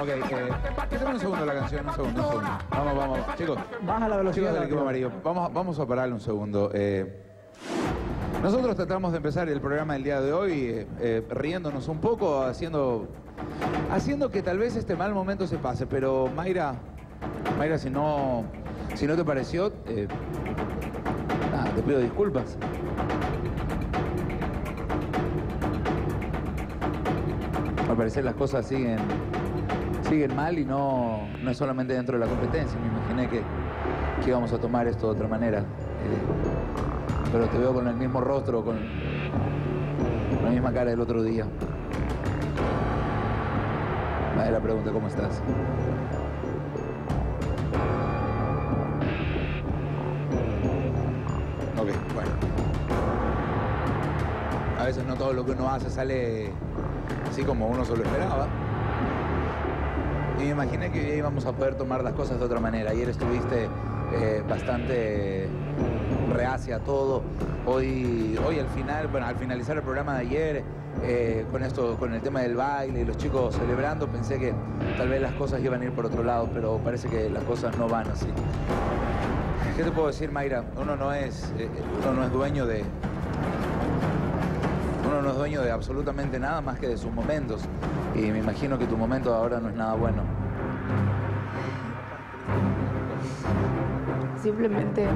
Ok, eh, un segundo la canción, un segundo, un segundo. Vamos, vamos, chicos. Baja la velocidad. Chicos del equipo amarillo, vamos, vamos a pararle un segundo. Eh, nosotros tratamos de empezar el programa del día de hoy eh, eh, riéndonos un poco, haciendo, haciendo que tal vez este mal momento se pase, pero Mayra, Mayra, si no, si no te pareció, eh, nada, te pido disculpas. Al parecer las cosas siguen, siguen mal y no, no es solamente dentro de la competencia. Me imaginé que, que íbamos a tomar esto de otra manera. Eh, pero te veo con el mismo rostro, con la misma cara del otro día. La pregunta, ¿cómo estás? Ok, bueno. A veces no todo lo que uno hace sale así como uno se lo esperaba. Y me imaginé que hoy íbamos a poder tomar las cosas de otra manera. Ayer estuviste eh, bastante reacia a todo. Hoy, hoy al final, bueno, al finalizar el programa de ayer, eh, con esto, con el tema del baile y los chicos celebrando, pensé que tal vez las cosas iban a ir por otro lado, pero parece que las cosas no van así. ¿Qué te puedo decir, Mayra? Uno no es, eh, uno no es dueño de, uno no es dueño de absolutamente nada más que de sus momentos. Y me imagino que tu momento ahora no es nada bueno. Simplemente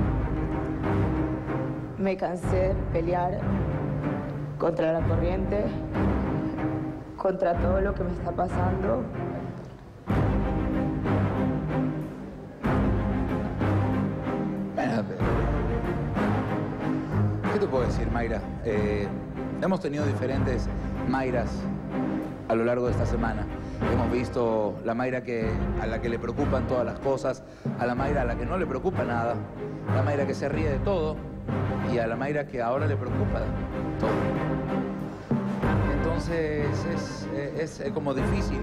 me cansé de pelear contra la corriente, contra todo lo que me está pasando. ¿Qué te puedo decir, Mayra? Eh, hemos tenido diferentes Mayras a lo largo de esta semana. Hemos visto la Mayra que, a la que le preocupan todas las cosas, a la Mayra a la que no le preocupa nada, la Mayra que se ríe de todo y a la Mayra que ahora le preocupa todo. Entonces es, es, eh, como difícil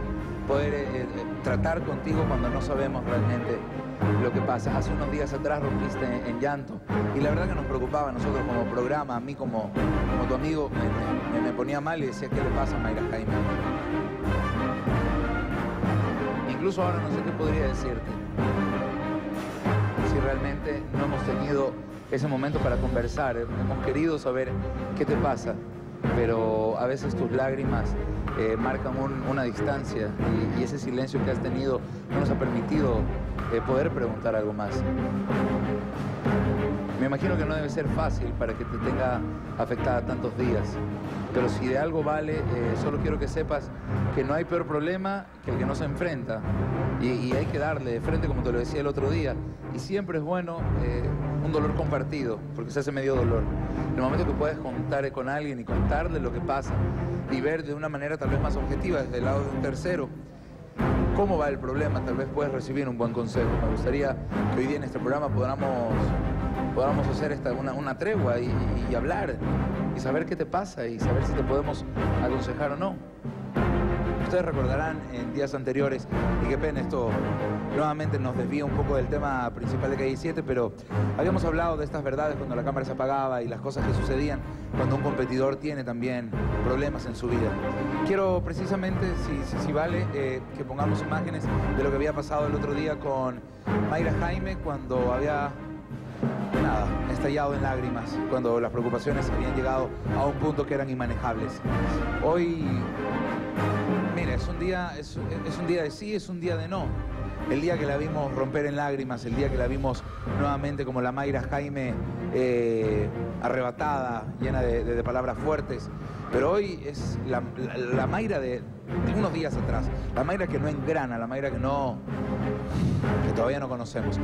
poder eh, eh, tratar contigo cuando no sabemos realmente lo que pasa. Hace unos días atrás rompiste en, llanto y la verdad que nos preocupaba a nosotros como programa, a mí como, como tu amigo, me, ponía mal y decía, ¿qué le pasa a Mayra Jaime? Incluso ahora no sé qué podría decirte. Si realmente no hemos tenido ese momento para conversar, hemos querido saber qué te pasa, pero a veces tus lágrimas eh, marcan un- una distancia y, y ese silencio que has tenido no nos ha permitido eh, poder preguntar algo más. Me imagino que no debe ser fácil para que te tenga afectada tantos días, pero si de algo vale, eh, solo quiero que sepas que no hay peor problema que el que no se enfrenta y, hay que darle de frente, como te lo decía el otro día, y siempre es bueno eh, un dolor compartido, porque se hace medio dolor. El momento que puedes contar con alguien y contarle lo que pasa y ver de una manera tal vez más objetiva desde el lado de un tercero, cómo va el problema, tal vez puedes recibir un buen consejo. Me gustaría que hoy día en este programa podamos, podamos hacer esta, una, una tregua y, hablar y saber qué te pasa y saber si te podemos aconsejar o no. Ustedes recordarán en días anteriores, y qué pena, esto nuevamente nos desvía un poco del tema principal de Calle 7, pero habíamos hablado de estas verdades cuando la cámara se apagaba y las cosas que sucedían cuando un competidor tiene también problemas en su vida. Quiero precisamente, si, si, vale, eh, que pongamos imágenes de lo que había pasado el otro día con Mayra Jaime cuando había estallado en lágrimas cuando las preocupaciones habían llegado a un punto que eran inmanejables. Hoy, mira, es un día, es, es un día de sí, es un día de no. El día que la vimos romper en lágrimas, el día que la vimos nuevamente como la Mayra Jaime eh, arrebatada, llena de, palabras fuertes. Pero hoy es la, la- Mayra de, de unos días atrás, la Mayra que no engrana, la Mayra que no, que todavía no conocemos.